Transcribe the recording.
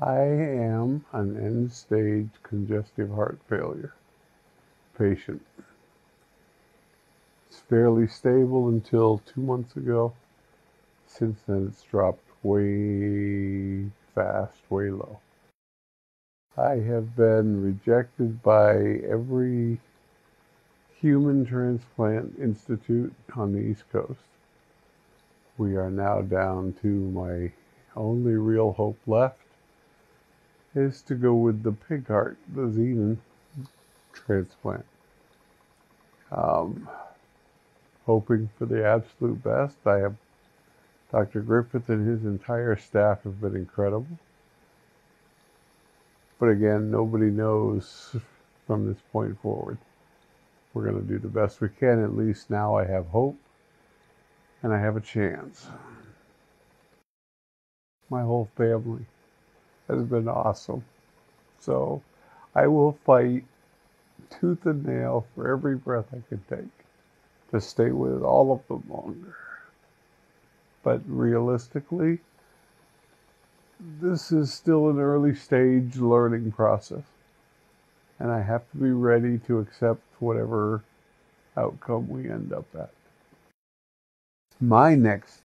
I am an end stage congestive heart failure patient. It's fairly stable until two months ago. Since then, it's dropped way fast, way low. I have been rejected by every human transplant institute on the East Coast. We are now down to my only real hope left is to go with the pig heart, the xenon transplant. Um, hoping for the absolute best. I have Dr. Griffith and his entire staff have been incredible. But again, nobody knows from this point forward. We're going to do the best we can. At least now I have hope and I have a chance. My whole family has been awesome. So I will fight tooth and nail for every breath I can take to stay with all of them longer. But realistically, this is still an early stage learning process. And I have to be ready to accept whatever outcome we end up at. My next